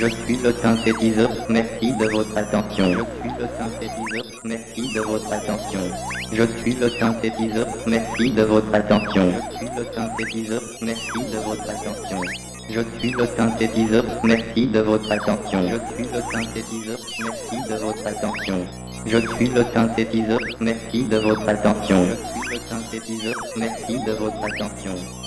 Je suis le synthétiseur, merci de votre attention. Je suis le synthétiseur, merci de votre attention. Je suis le synthétiseur, merci de votre attention. Je suis le synthétiseur, merci de votre attention. Je suis le synthétiseur, merci de votre attention. Je suis le synthétiseur, merci de votre attention. Je suis le synthétiseur, merci de votre attention. Je suis le synthétiseur, merci de votre attention.